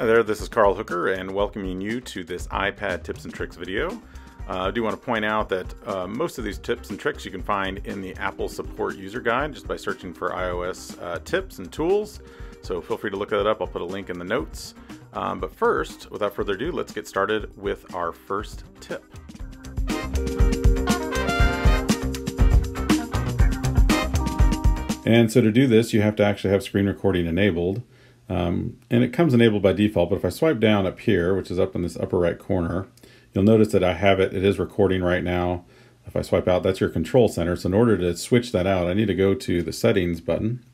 Hi there, this is Carl Hooker and welcoming you to this iPad tips and tricks video. Uh, I do want to point out that uh, most of these tips and tricks you can find in the Apple Support User Guide just by searching for iOS uh, tips and tools. So feel free to look that up. I'll put a link in the notes. Um, but first, without further ado, let's get started with our first tip. And so to do this, you have to actually have screen recording enabled. Um, and it comes enabled by default, but if I swipe down up here, which is up in this upper right corner, you'll notice that I have it, it is recording right now. If I swipe out, that's your control center. So in order to switch that out, I need to go to the settings button.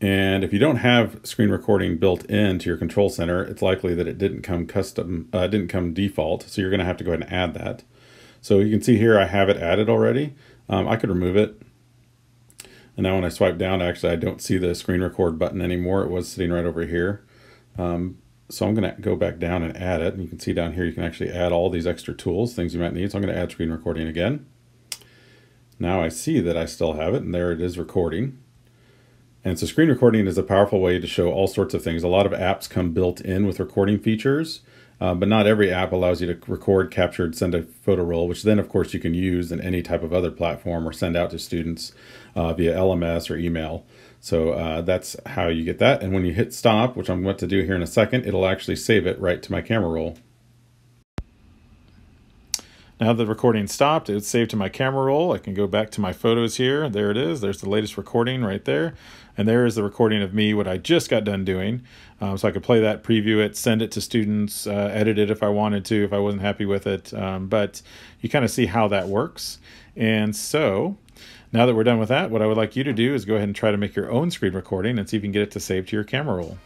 And if you don't have screen recording built into your control center, it's likely that it didn't come custom, uh, didn't come default. So you're gonna have to go ahead and add that. So you can see here, I have it added already. Um, I could remove it and now when I swipe down, actually, I don't see the screen record button anymore. It was sitting right over here. Um, so I'm going to go back down and add it. And you can see down here, you can actually add all these extra tools, things you might need. So I'm going to add screen recording again. Now I see that I still have it, and there it is recording. And so screen recording is a powerful way to show all sorts of things. A lot of apps come built in with recording features. Uh, but not every app allows you to record, capture, send a photo roll, which then, of course, you can use in any type of other platform or send out to students uh, via LMS or email. So uh, that's how you get that. And when you hit stop, which I'm going to do here in a second, it'll actually save it right to my camera roll. Now the recording stopped, it's saved to my camera roll. I can go back to my photos here. There it is. There's the latest recording right there. And there is the recording of me, what I just got done doing. Um, so I could play that, preview it, send it to students, uh, edit it if I wanted to, if I wasn't happy with it. Um, but you kind of see how that works. And so now that we're done with that, what I would like you to do is go ahead and try to make your own screen recording and see if you can get it to save to your camera roll.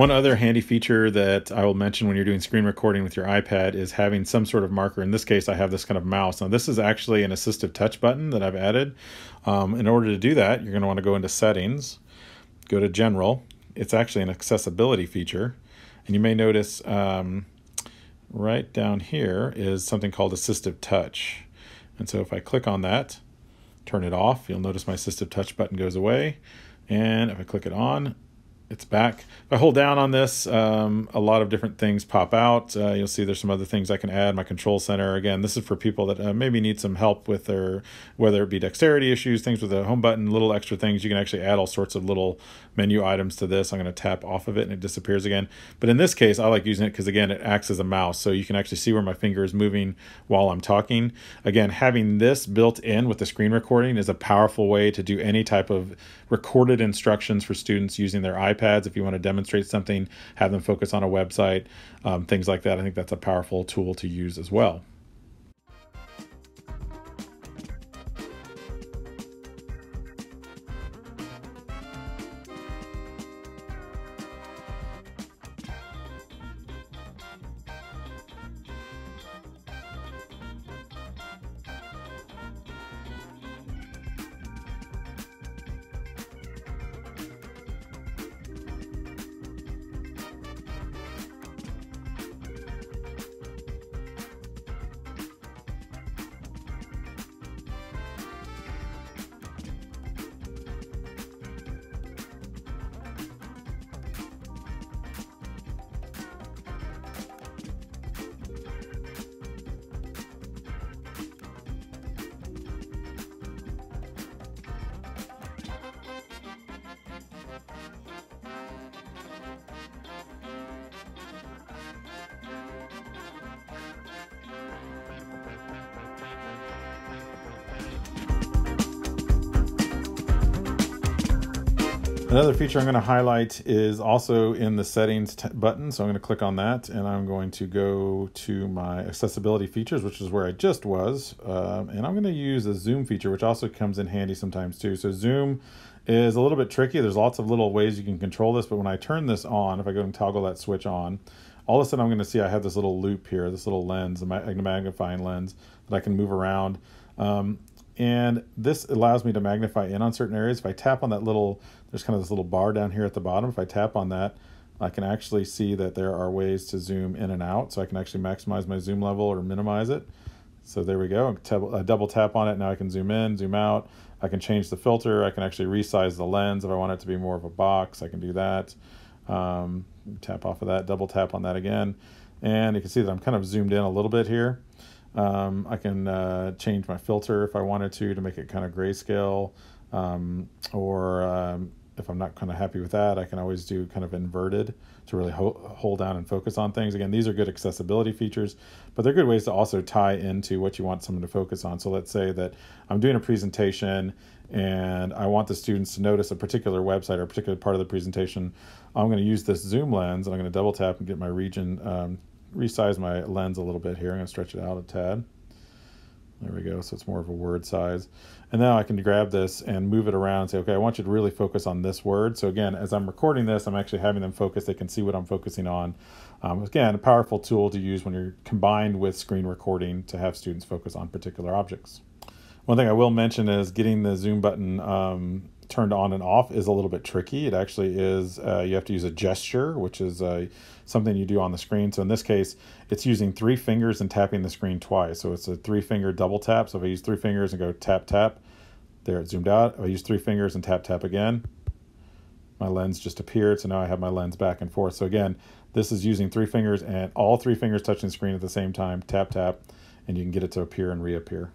One other handy feature that I will mention when you're doing screen recording with your iPad is having some sort of marker. In this case, I have this kind of mouse. Now, this is actually an assistive touch button that I've added. Um, in order to do that, you're going to want to go into Settings, go to General. It's actually an accessibility feature. And you may notice um, right down here is something called Assistive Touch. And so if I click on that, turn it off, you'll notice my Assistive Touch button goes away. And if I click it on, it's back. If I hold down on this, um, a lot of different things pop out. Uh, you'll see there's some other things I can add. My control center, again, this is for people that uh, maybe need some help with their, whether it be dexterity issues, things with the home button, little extra things. You can actually add all sorts of little menu items to this. I'm going to tap off of it and it disappears again. But in this case, I like using it because, again, it acts as a mouse. So you can actually see where my finger is moving while I'm talking. Again, having this built in with the screen recording is a powerful way to do any type of recorded instructions for students using their iPad iPads if you want to demonstrate something, have them focus on a website, um, things like that. I think that's a powerful tool to use as well. Another feature I'm going to highlight is also in the settings button. So I'm going to click on that and I'm going to go to my accessibility features, which is where I just was. Um, and I'm going to use a zoom feature, which also comes in handy sometimes too. So zoom is a little bit tricky. There's lots of little ways you can control this, but when I turn this on, if I go and toggle that switch on, all of a sudden I'm going to see I have this little loupe here, this little lens, a magnifying lens that I can move around. Um, and this allows me to magnify in on certain areas. If I tap on that little, there's kind of this little bar down here at the bottom. If I tap on that, I can actually see that there are ways to zoom in and out. So I can actually maximize my zoom level or minimize it. So there we go. I double tap on it. Now I can zoom in, zoom out. I can change the filter. I can actually resize the lens if I want it to be more of a box. I can do that. Um, tap off of that, double tap on that again. And you can see that I'm kind of zoomed in a little bit here. Um, I can uh, change my filter if I wanted to to make it kind of grayscale. Um, or um, if I'm not kind of happy with that, I can always do kind of inverted to really ho- hold down and focus on things. Again, these are good accessibility features, but they're good ways to also tie into what you want someone to focus on. So let's say that I'm doing a presentation and I want the students to notice a particular website or a particular part of the presentation. I'm going to use this zoom lens and I'm going to double tap and get my region um, resize my lens a little bit here. I'm going to stretch it out a tad. There we go. So it's more of a word size. And now I can grab this and move it around and say, okay, I want you to really focus on this word. So again, as I'm recording this, I'm actually having them focus. They can see what I'm focusing on. Um, again, a powerful tool to use when you're combined with screen recording to have students focus on particular objects. One thing I will mention is getting the zoom button um, turned on and off is a little bit tricky. It actually is, uh, you have to use a gesture, which is uh, something you do on the screen. So in this case, it's using three fingers and tapping the screen twice. So it's a three finger double tap. So if I use three fingers and go tap, tap, there it zoomed out. If I use three fingers and tap, tap again, my lens just appeared. So now I have my lens back and forth. So again, this is using three fingers and all three fingers touching the screen at the same time, tap, tap, and you can get it to appear and reappear.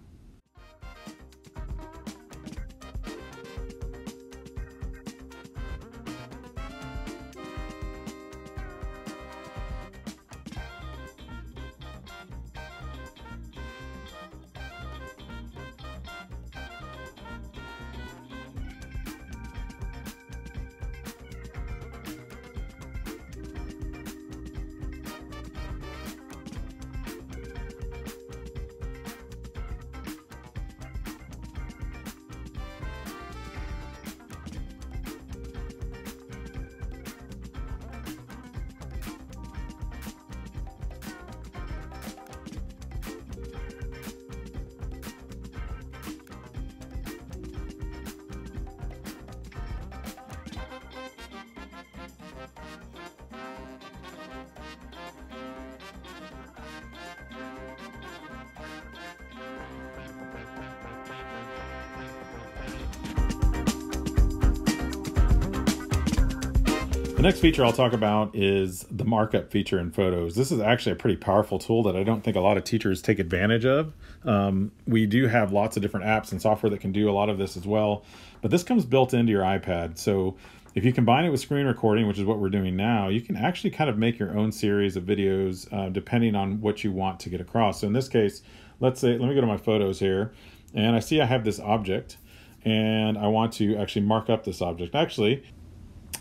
Next feature I'll talk about is the markup feature in Photos. This is actually a pretty powerful tool that I don't think a lot of teachers take advantage of. Um, we do have lots of different apps and software that can do a lot of this as well, but this comes built into your iPad. So if you combine it with screen recording, which is what we're doing now, you can actually kind of make your own series of videos uh, depending on what you want to get across. So in this case, let's say, let me go to my photos here, and I see I have this object, and I want to actually mark up this object. Actually,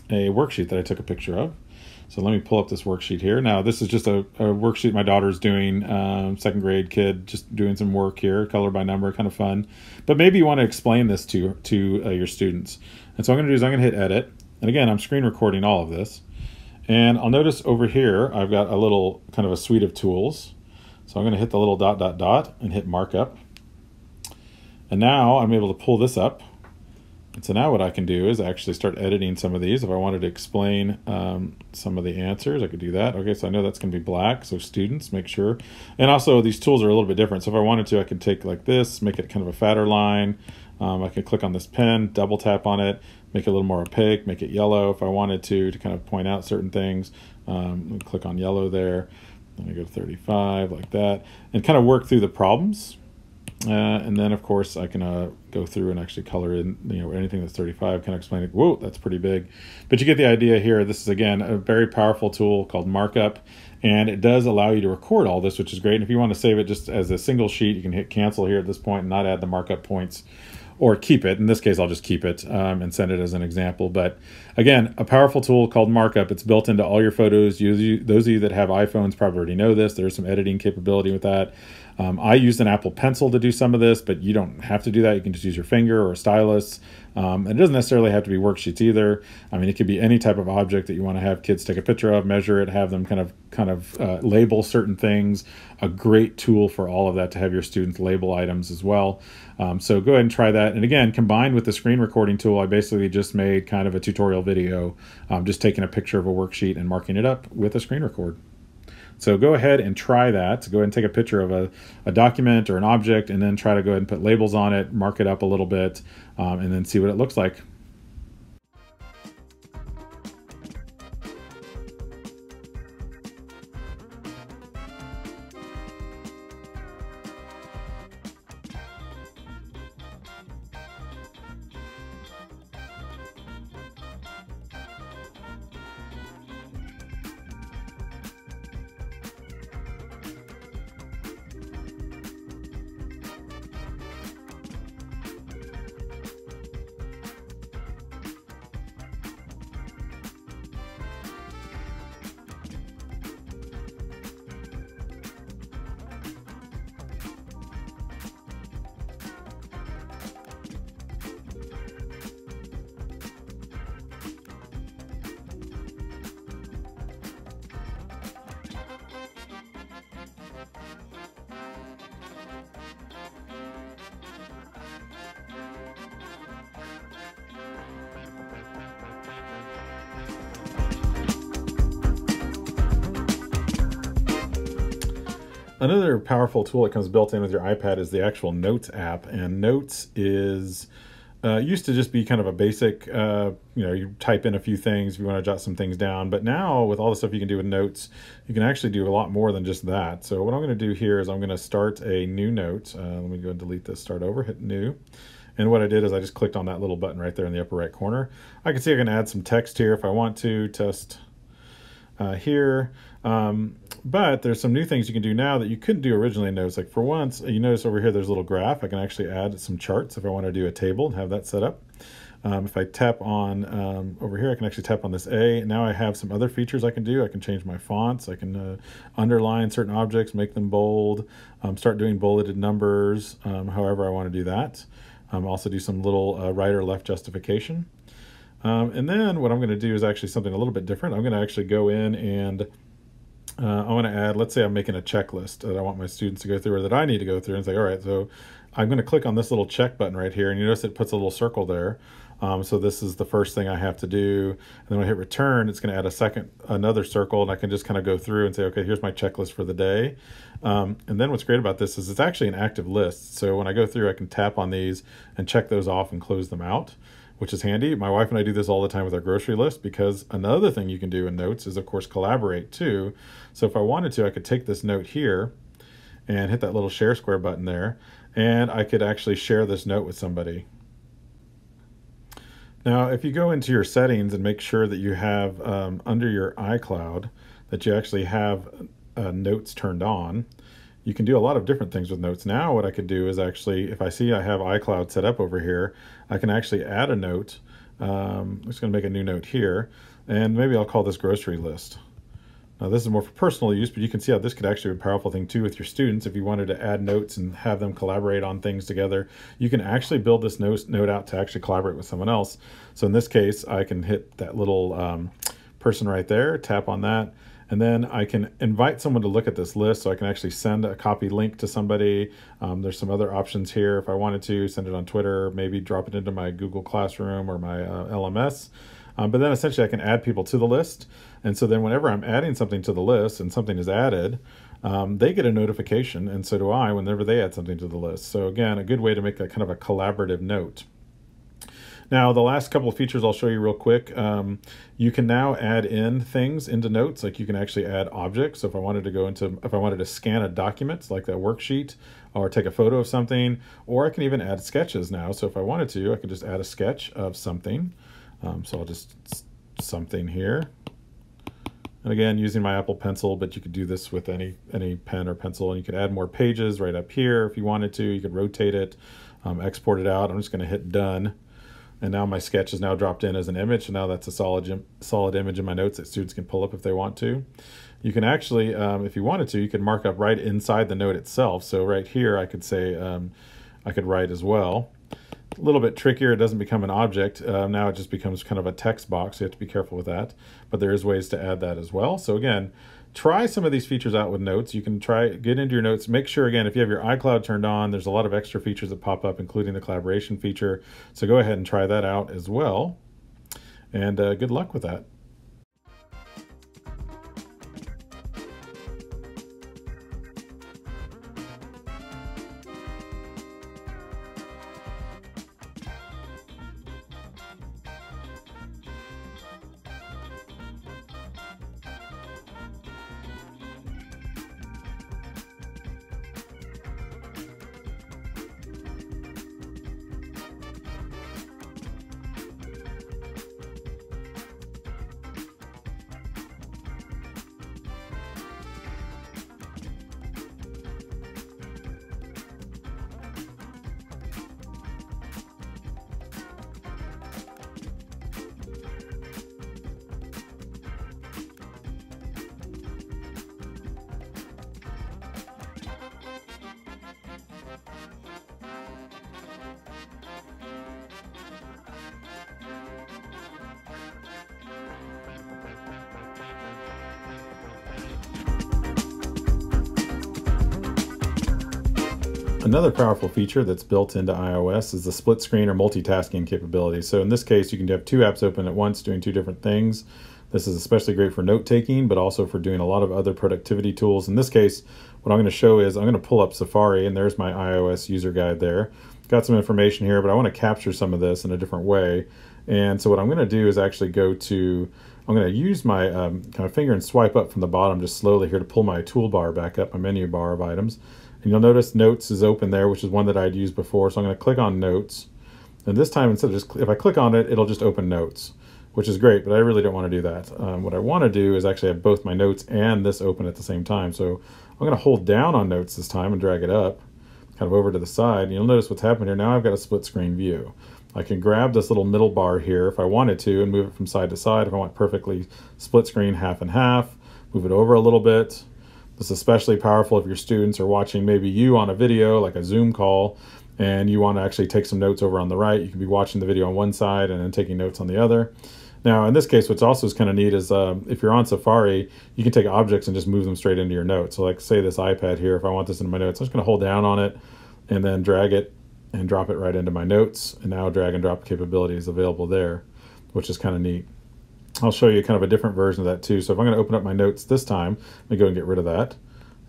a worksheet that I took a picture of. So let me pull up this worksheet here. Now this is just a, a worksheet my daughter's doing, um, second grade kid, just doing some work here, color by number, kind of fun. But maybe you want to explain this to to uh, your students. And so I'm going to do is I'm going to hit edit. And again, I'm screen recording all of this. And I'll notice over here, I've got a little kind of a suite of tools. So I'm going to hit the little dot, dot, dot and hit markup. And now I'm able to pull this up so now what I can do is actually start editing some of these. If I wanted to explain um, some of the answers, I could do that. Okay, so I know that's going to be black, so students, make sure. And also these tools are a little bit different. So if I wanted to, I could take like this, make it kind of a fatter line. Um, I could click on this pen, double tap on it, make it a little more opaque, make it yellow if I wanted to, to kind of point out certain things. Um, click on yellow there. Then I go to 35 like that and kind of work through the problems uh, and then, of course, I can uh, go through and actually color in, you know, anything that's 35, kind of explain it. Whoa, that's pretty big. But you get the idea here. This is, again, a very powerful tool called Markup, and it does allow you to record all this, which is great. And if you want to save it just as a single sheet, you can hit cancel here at this point and not add the markup points. or keep it. In this case, I'll just keep it um, and send it as an example. But again, a powerful tool called Markup. It's built into all your photos. You, those of you that have iPhones probably already know this. There's some editing capability with that. Um, I used an Apple Pencil to do some of this, but you don't have to do that. You can just use your finger or a stylus. Um, it doesn't necessarily have to be worksheets either. I mean, it could be any type of object that you want to have kids take a picture of, measure it, have them kind of kind of uh, label certain things. A great tool for all of that to have your students label items as well. Um, so go ahead and try that. And again, combined with the screen recording tool, I basically just made kind of a tutorial video, um, just taking a picture of a worksheet and marking it up with a screen record. So go ahead and try that. Go ahead and take a picture of a, a document or an object and then try to go ahead and put labels on it, mark it up a little bit, um, and then see what it looks like. Another powerful tool that comes built in with your iPad is the actual Notes app, and Notes is uh, used to just be kind of a basic, uh, you know, you type in a few things if you want to jot some things down. But now, with all the stuff you can do with Notes, you can actually do a lot more than just that. So what I'm going to do here is I'm going to start a new note. Uh, let me go and delete this, start over, hit new. And what I did is I just clicked on that little button right there in the upper right corner. I can see I can add some text here if I want to, test uh, here. Um, but there's some new things you can do now that you couldn't do originally in Notes. Like for once, you notice over here there's a little graph. I can actually add some charts if I want to do a table and have that set up. Um, if I tap on um, over here, I can actually tap on this A. Now I have some other features I can do. I can change my fonts. I can uh, underline certain objects, make them bold, um, start doing bulleted numbers, um, however I want to do that. Um, also do some little uh, right or left justification. Um, and then what I'm going to do is actually something a little bit different. I'm going to actually go in and uh, I want to add, let's say I'm making a checklist that I want my students to go through or that I need to go through and say, all right, so I'm going to click on this little check button right here and you notice it puts a little circle there. Um, so this is the first thing I have to do. And then when I hit return, it's going to add a second, another circle and I can just kind of go through and say, okay, here's my checklist for the day. Um, and then what's great about this is it's actually an active list. So when I go through, I can tap on these and check those off and close them out which is handy. My wife and I do this all the time with our grocery list because another thing you can do in notes is, of course, collaborate too. So if I wanted to, I could take this note here and hit that little share square button there, and I could actually share this note with somebody. Now, if you go into your settings and make sure that you have um, under your iCloud that you actually have uh, notes turned on, you can do a lot of different things with notes. Now what I could do is actually, if I see I have iCloud set up over here, I can actually add a note. Um, I'm just going to make a new note here, and maybe I'll call this grocery list. Now this is more for personal use, but you can see how this could actually be a powerful thing too with your students. If you wanted to add notes and have them collaborate on things together, you can actually build this note, note out to actually collaborate with someone else. So in this case, I can hit that little um, person right there, tap on that, and then I can invite someone to look at this list so I can actually send a copy link to somebody. Um, there's some other options here if I wanted to send it on Twitter, maybe drop it into my Google Classroom or my uh, LMS. Um, but then essentially I can add people to the list. And so then whenever I'm adding something to the list and something is added, um, they get a notification, and so do I whenever they add something to the list. So again, a good way to make a kind of a collaborative note. Now, the last couple of features I'll show you real quick. Um, you can now add in things into notes, like you can actually add objects. So if I wanted to go into, if I wanted to scan a document, like that worksheet, or take a photo of something, or I can even add sketches now. So if I wanted to, I could just add a sketch of something. Um, so I'll just something here. And again, using my Apple Pencil, but you could do this with any any pen or pencil, and you could add more pages right up here if you wanted to. You could rotate it. um, export it out. I'm just going to hit done. And now my sketch is now dropped in as an image. So now that's a solid, solid image in my notes that students can pull up if they want to. You can actually, um, if you wanted to, you could mark up right inside the note itself. So right here, I could say, um, I could write as well. A little bit trickier, it doesn't become an object. Uh, now it just becomes kind of a text box. You have to be careful with that. But there is ways to add that as well. So again, try some of these features out with notes. You can try get into your notes. Make sure again if you have your iCloud turned on, there's a lot of extra features that pop up, including the collaboration feature. So go ahead and try that out as well. And uh, good luck with that. Another powerful feature that's built into iOS is the split screen or multitasking capability. So in this case, you can have two apps open at once doing two different things. This is especially great for note taking, but also for doing a lot of other productivity tools. In this case, what I'm going to show is I'm going to pull up Safari, and there's my iOS user guide there. Got some information here, but I want to capture some of this in a different way. And so what I'm going to do is actually go to, I'm going to use my um, kind of finger and swipe up from the bottom just slowly here to pull my toolbar back up, my menu bar of items. And you'll notice Notes is open there, which is one that I'd used before. So I'm going to click on Notes. And this time, instead of just, if I click on it, it'll just open Notes, which is great, but I really don't want to do that. Um, what I want to do is actually have both my notes and this open at the same time. So I'm going to hold down on Notes this time and drag it up, kind of over to the side. And you'll notice what's happened here. Now I've got a split screen view. I can grab this little middle bar here if I wanted to and move it from side to side if I want perfectly split screen half and half, move it over a little bit, this is especially powerful if your students are watching maybe you on a video, like a Zoom call, and you want to actually take some notes over on the right. You can be watching the video on one side and then taking notes on the other. Now, in this case, what's also is kind of neat is um, if you're on Safari, you can take objects and just move them straight into your notes. So like say this iPad here, if I want this in my notes, I'm just going to hold down on it and then drag it and drop it right into my notes. And now drag and drop capability is available there, which is kind of neat. I'll show you kind of a different version of that too. So if I'm going to open up my notes this time, let me go and get rid of that.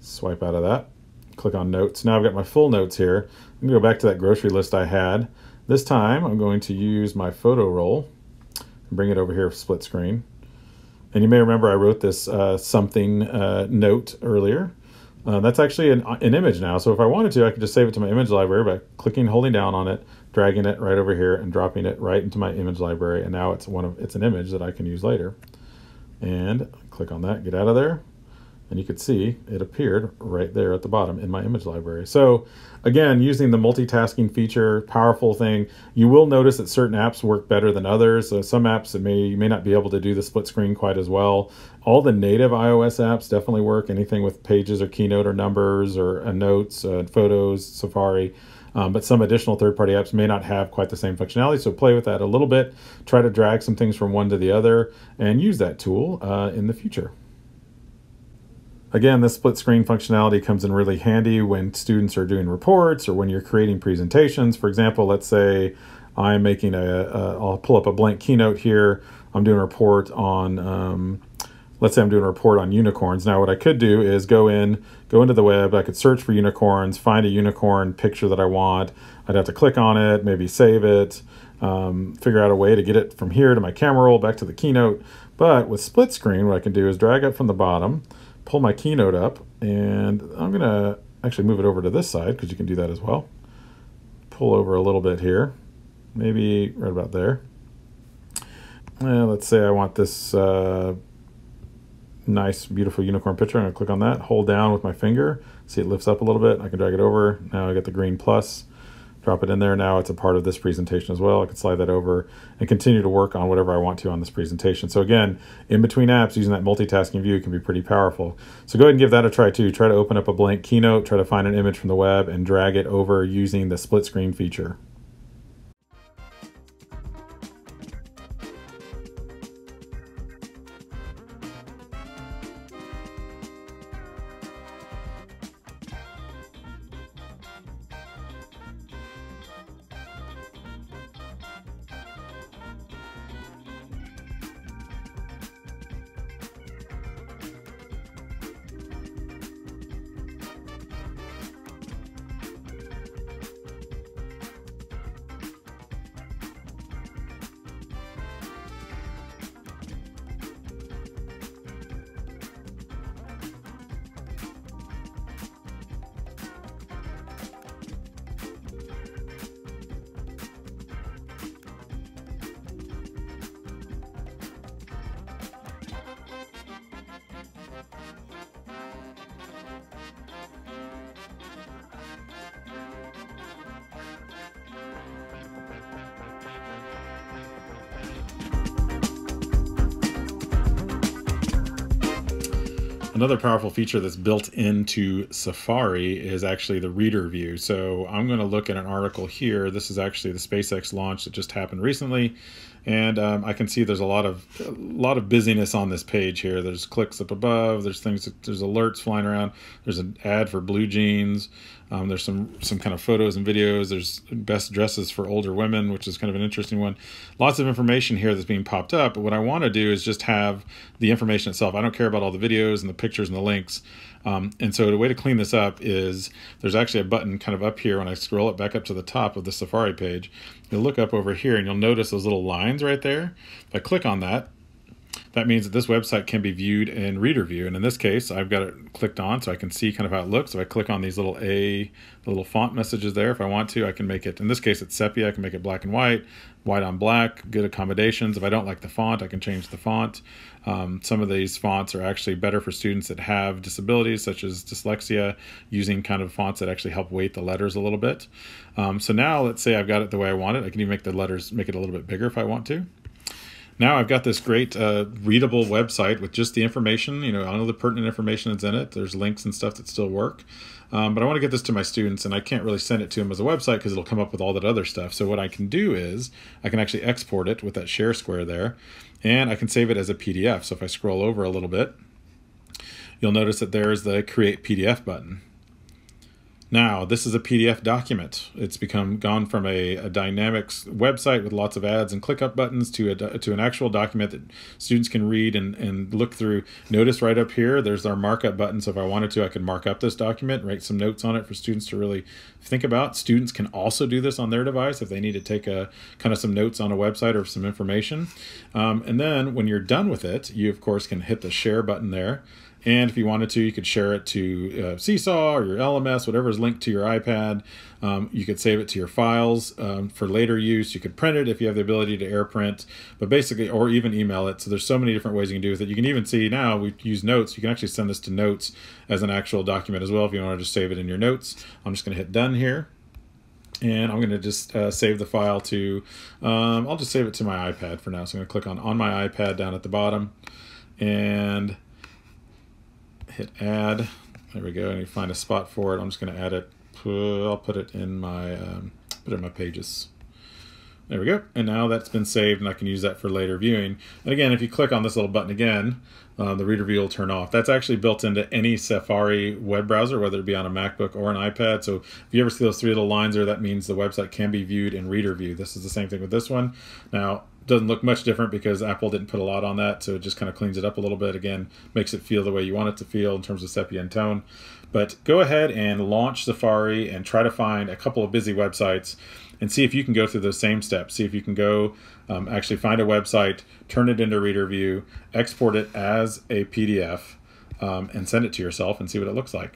Swipe out of that. Click on notes. Now I've got my full notes here. I'm going to go back to that grocery list I had. This time I'm going to use my photo roll and bring it over here split screen. And you may remember I wrote this uh, something uh, note earlier. Uh, that's actually an, an image now. So if I wanted to, I could just save it to my image library by clicking, holding down on it, dragging it right over here and dropping it right into my image library. And now it's one of it's an image that I can use later. And click on that, get out of there. And you could see it appeared right there at the bottom in my image library. So again, using the multitasking feature, powerful thing, you will notice that certain apps work better than others. So some apps may may not be able to do the split screen quite as well. All the native iOS apps definitely work. Anything with pages or keynote or numbers or uh, notes, uh, photos, Safari. Um, but some additional third-party apps may not have quite the same functionality. So play with that a little bit. Try to drag some things from one to the other and use that tool uh, in the future. Again, this split screen functionality comes in really handy when students are doing reports or when you're creating presentations. For example, let's say I'm making a, a I'll pull up a blank keynote here. I'm doing a report on um, let's say I'm doing a report on unicorns. Now, what I could do is go in, go into the web. I could search for unicorns, find a unicorn picture that I want. I'd have to click on it, maybe save it, um, figure out a way to get it from here to my camera roll back to the keynote. But with split screen, what I can do is drag up from the bottom, pull my keynote up, and I'm to actually move it over to this side because you can do that as well. Pull over a little bit here, maybe right about there. Let's say I want this uh, nice, beautiful unicorn picture. I'm to click on that, hold down with my finger, see it lifts up a little bit. I can drag it over. Now I get the green plus. drop it in there. Now it's a part of this presentation as well. I can slide that over and continue to work on whatever I want to on this presentation. So again, in between apps, using that multitasking view can be pretty powerful. So go ahead and give that a try too. Try to open up a blank Keynote, try to find an image from the web and drag it over using the split screen feature. Another powerful feature that's built into Safari is actually the reader view. So I'm going to look at an article here. This is actually the SpaceX launch that just happened recently. And um, I can see there's a lot of a lot of busyness on this page here. There's clicks up above. There's things. There's alerts flying around. There's an ad for blue jeans. Um, there's some some kind of photos and videos. There's best dresses for older women, which is kind of an interesting one. Lots of information here that's being popped up. But what I want to do is just have the information itself. I don't care about all the videos and the pictures and the links. Um, and so the way to clean this up is there's actually a button kind of up here when I scroll it back up to the top of the Safari page. You'll look up over here and you'll notice those little lines right there. If I click on that, that means that this website can be viewed in reader view. And in this case, I've got it clicked on so I can see kind of how it looks. If I click on these little A, little font messages there, if I want to, I can make it, in this case, it's sepia. I can make it black and white, white on black, good accommodations. If I don't like the font, I can change the font. Um, some of these fonts are actually better for students that have disabilities, such as dyslexia, using kind of fonts that actually help weight the letters a little bit. Um, so now let's say I've got it the way I want it. I can even make the letters, make it a little bit bigger if I want to now I've got this great uh, readable website with just the information, you know, all the pertinent information that's in it. There's links and stuff that still work. Um, but I want to get this to my students and I can't really send it to them as a website because it'll come up with all that other stuff. So what I can do is I can actually export it with that share square there and I can save it as a PDF. So if I scroll over a little bit, you'll notice that there's the create PDF button. Now, this is a PDF document. It's become gone from a, a dynamics website with lots of ads and click up buttons to a, to an actual document that students can read and, and look through. Notice right up here, there's our markup button. So if I wanted to, I could mark up this document, write some notes on it for students to really think about. Students can also do this on their device if they need to take a kind of some notes on a website or some information. Um, and then when you're done with it, you of course can hit the share button there. And if you wanted to, you could share it to uh, Seesaw or your LMS, whatever is linked to your iPad. Um, you could save it to your files um, for later use. You could print it if you have the ability to AirPrint, but basically, or even email it. So there's so many different ways you can do with it. You can even see now we use notes. You can actually send this to notes as an actual document as well if you want to just save it in your notes. I'm just going to hit done here and I'm going to just uh, save the file to, um, I'll just save it to my iPad for now. So I'm going to click on on my iPad down at the bottom and hit add. There we go. And you find a spot for it. I'm just going to add it. I'll put it in my um, put it in my pages. There we go. And now that's been saved and I can use that for later viewing. And again, if you click on this little button again, uh, the reader view will turn off. That's actually built into any Safari web browser, whether it be on a MacBook or an iPad. So if you ever see those three little lines there, that means the website can be viewed in reader view. This is the same thing with this one. Now, doesn't look much different because Apple didn't put a lot on that, so it just kind of cleans it up a little bit. Again, makes it feel the way you want it to feel in terms of sepia and tone. But go ahead and launch Safari and try to find a couple of busy websites and see if you can go through those same steps. See if you can go um, actually find a website, turn it into reader view, export it as a PDF, um, and send it to yourself and see what it looks like.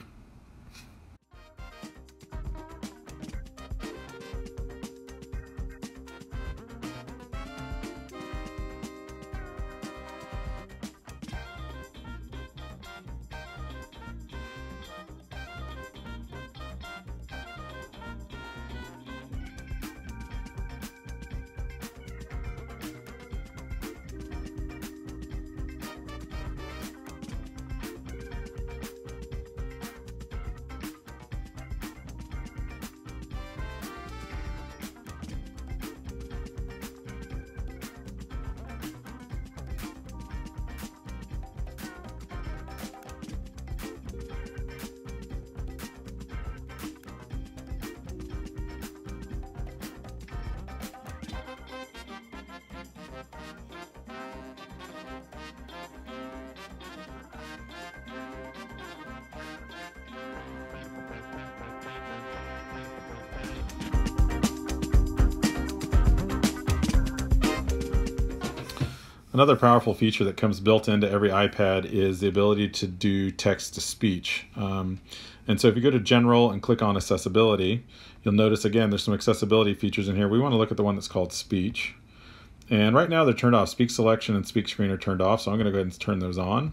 Another powerful feature that comes built into every iPad is the ability to do text to speech. Um, and so if you go to General and click on Accessibility, you'll notice again there's some accessibility features in here. We want to look at the one that's called Speech. And right now they're turned off. Speak Selection and Speak Screen are turned off, so I'm going to go ahead and turn those on.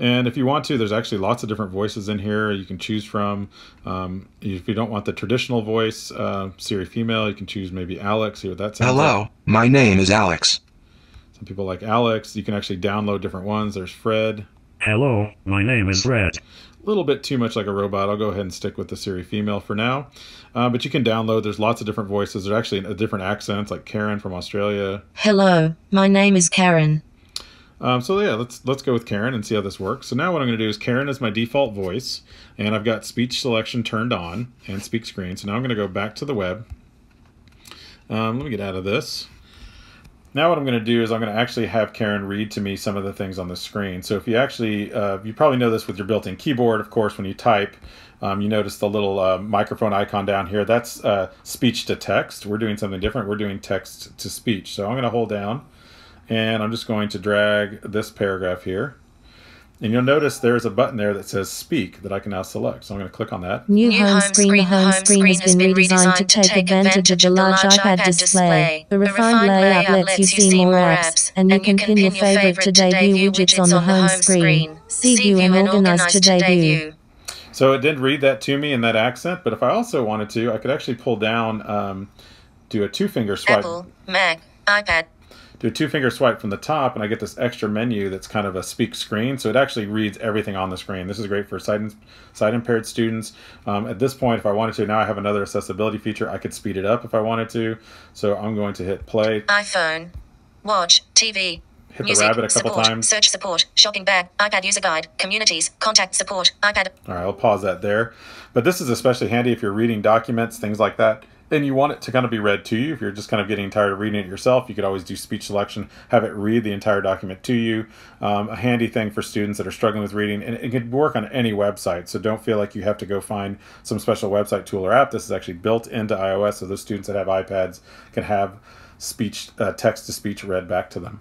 And if you want to, there's actually lots of different voices in here you can choose from. Um, if you don't want the traditional voice, uh, Siri female, you can choose maybe Alex. What that sounds Hello, like. my name is Alex. Some people like Alex. You can actually download different ones. There's Fred. Hello, my name is Fred. A little bit too much like a robot. I'll go ahead and stick with the Siri female for now. Uh, but you can download. There's lots of different voices. There's actually a different accents, like Karen from Australia. Hello, my name is Karen. Um, so yeah, let's let's go with Karen and see how this works. So now what I'm going to do is Karen is my default voice, and I've got speech selection turned on and speak screen. So now I'm going to go back to the web. Um, let me get out of this. Now what I'm going to do is I'm going to actually have Karen read to me some of the things on the screen. So if you actually, uh, you probably know this with your built-in keyboard, of course, when you type, um, you notice the little uh, microphone icon down here. That's uh, speech to text. We're doing something different. We're doing text to speech. So I'm going to hold down and I'm just going to drag this paragraph here. And you'll notice there's a button there that says speak that I can now select. So I'm going to click on that. New, home screen. The home screen has been redesigned to take advantage of the large iPad display. The refined layout lets you see more apps, and you can pin your favorite Today View widgets on the home screen. See view and organize Today View. So it did read that to me in that accent, but if I also wanted to, I could actually pull down, um, do a two finger swipe. Apple, Mac, iPad, do a two finger swipe from the top and I get this extra menu that's kind of a speak screen. So it actually reads everything on the screen. This is great for sight, sight impaired students. Um, at this point, if I wanted to, now I have another accessibility feature. I could speed it up if I wanted to. So I'm going to hit play. iPhone, watch, TV, Hit music, the rabbit a couple support, times. search support, shopping bag, iPad user guide, communities, contact support, iPad. All right, I'll pause that there. But this is especially handy if you're reading documents, things like that. And you want it to kind of be read to you. If you're just kind of getting tired of reading it yourself, you could always do speech selection, have it read the entire document to you. Um, a handy thing for students that are struggling with reading, and it can work on any website. So don't feel like you have to go find some special website tool or app. This is actually built into iOS, so those students that have iPads can have speech, uh, text to speech read back to them.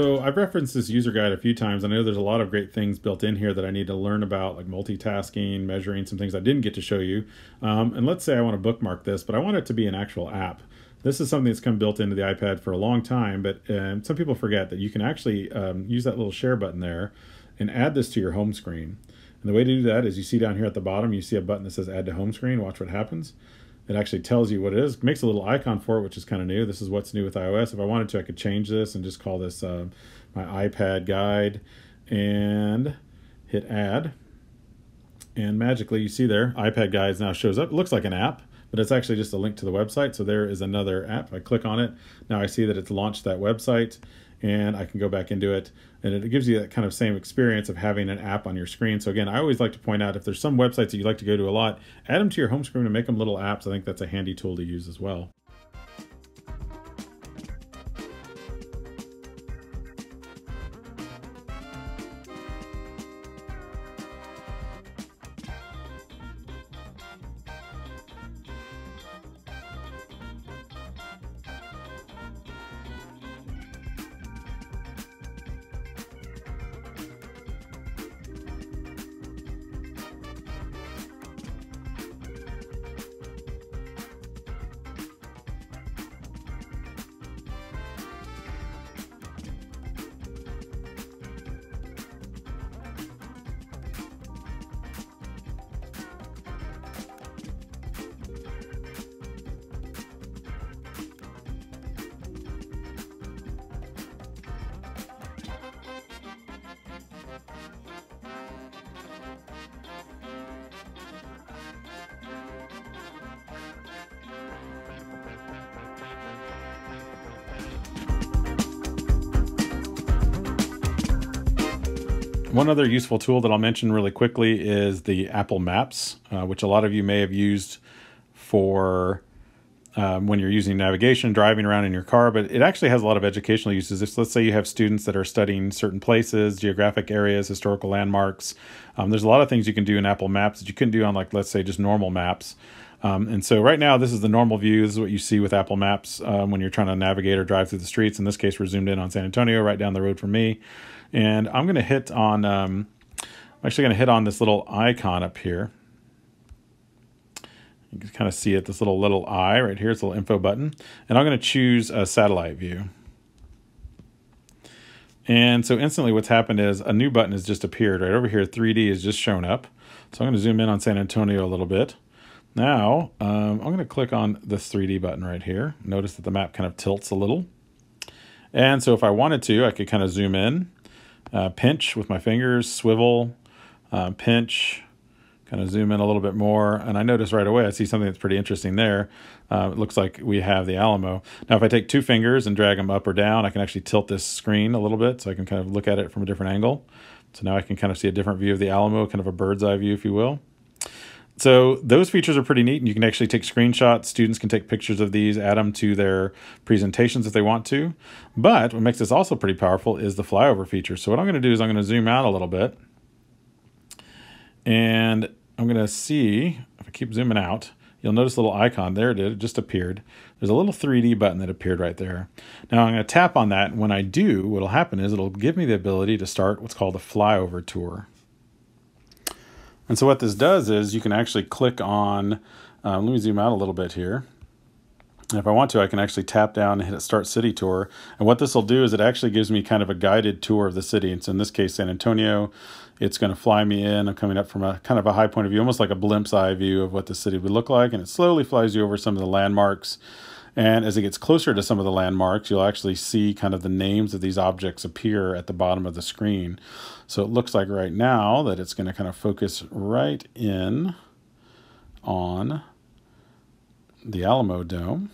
So I've referenced this user guide a few times. I know there's a lot of great things built in here that I need to learn about, like multitasking, measuring, some things I didn't get to show you. Um, and let's say I want to bookmark this, but I want it to be an actual app. This is something that's come built into the iPad for a long time, but uh, some people forget that you can actually um, use that little share button there and add this to your home screen. And the way to do that is you see down here at the bottom, you see a button that says add to home screen. Watch what happens. It actually tells you what it is. Makes a little icon for it, which is kind of new. This is what's new with iOS. If I wanted to, I could change this and just call this uh, my iPad guide and hit add. And magically, you see there, iPad guides now shows up. It looks like an app, but it's actually just a link to the website. So there is another app. I click on it, now I see that it's launched that website and I can go back into it and it gives you that kind of same experience of having an app on your screen. So again, I always like to point out if there's some websites that you like to go to a lot, add them to your home screen and make them little apps. I think that's a handy tool to use as well. One other useful tool that I'll mention really quickly is the Apple Maps, uh, which a lot of you may have used for um, when you're using navigation, driving around in your car, but it actually has a lot of educational uses. If, let's say you have students that are studying certain places, geographic areas, historical landmarks. Um, there's a lot of things you can do in Apple Maps that you couldn't do on, like, let's say, just normal maps. Um, and so right now, this is the normal view. This is what you see with Apple Maps um, when you're trying to navigate or drive through the streets. In this case, we're zoomed in on San Antonio, right down the road from me. And I'm going to hit on, um, I'm actually going to hit on this little icon up here. You can kind of see it, this little little eye right here. It's a little info button. And I'm going to choose a satellite view. And so instantly what's happened is a new button has just appeared right over here. 3D has just shown up. So I'm going to zoom in on San Antonio a little bit. Now um, I'm going to click on this 3D button right here. Notice that the map kind of tilts a little. And so if I wanted to, I could kind of zoom in, uh, pinch with my fingers, swivel, uh, pinch, kind of zoom in a little bit more. And I notice right away, I see something that's pretty interesting there. Uh, it looks like we have the Alamo. Now, if I take two fingers and drag them up or down, I can actually tilt this screen a little bit so I can kind of look at it from a different angle. So now I can kind of see a different view of the Alamo, kind of a bird's eye view, if you will. So those features are pretty neat, and you can actually take screenshots. Students can take pictures of these, add them to their presentations if they want to. But what makes this also pretty powerful is the flyover feature. So what I'm going to do is I'm going to zoom out a little bit, and I'm going to see, if I keep zooming out, you'll notice a little icon. There it is, it just appeared. There's a little 3D button that appeared right there. Now I'm going to tap on that. And when I do, what will happen is it'll give me the ability to start what's called a flyover tour. And so what this does is you can actually click on, um, let me zoom out a little bit here. If I want to, I can actually tap down and hit Start City Tour. And what this will do is it actually gives me kind of a guided tour of the city. So in this case San Antonio. It's going to fly me in. I'm coming up from a kind of a high point of view, almost like a blimp's eye view of what the city would look like. And it slowly flies you over some of the landmarks. And as it gets closer to some of the landmarks, you'll actually see kind of the names of these objects appear at the bottom of the screen. So it looks like right now that it's going to kind of focus right in on the Alamodome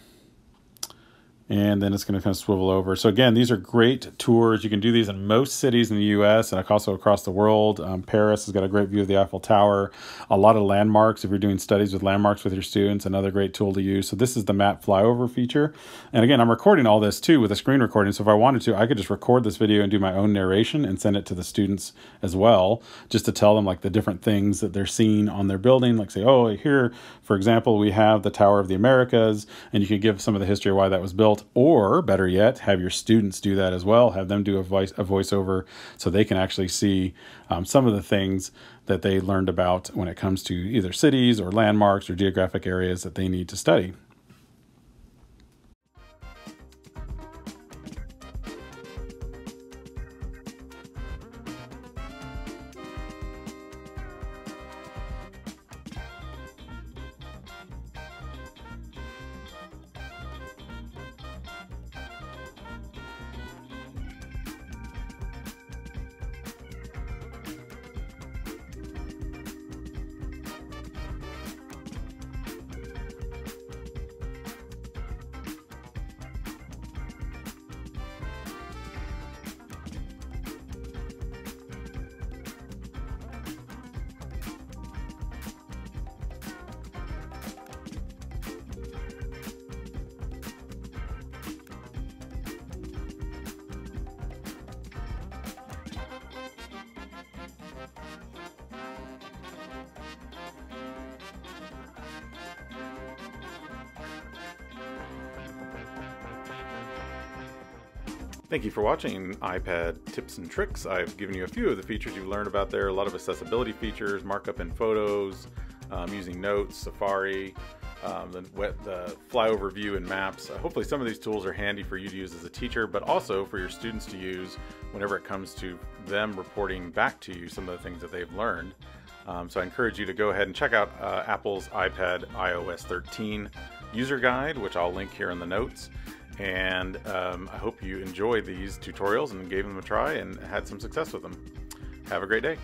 and then it's going to kind of swivel over. So again, these are great tours. You can do these in most cities in the U.S. and also across the world. Um, Paris has got a great view of the Eiffel Tower. A lot of landmarks, if you're doing studies with landmarks with your students, another great tool to use. So this is the map flyover feature. And again, I'm recording all this too with a screen recording. So if I wanted to, I could just record this video and do my own narration and send it to the students as well, just to tell them like the different things that they're seeing on their building. Like say, oh, here, for example, we have the Tower of the Americas, and you could give some of the history of why that was built built, or better yet, have your students do that as well. Have them do a voice a voiceover so they can actually see um, some of the things that they learned about when it comes to either cities or landmarks or geographic areas that they need to study. Thank you for watching iPad Tips and Tricks. I've given you a few of the features you've learned about there, a lot of accessibility features, markup in photos, um, using notes, Safari, um, the, the flyover view and maps. Uh, hopefully some of these tools are handy for you to use as a teacher, but also for your students to use whenever it comes to them reporting back to you some of the things that they've learned. Um, so I encourage you to go ahead and check out uh, Apple's iPad iOS 13 user guide, which I'll link here in the notes. And um, I hope you enjoyed these tutorials and gave them a try and had some success with them. Have a great day.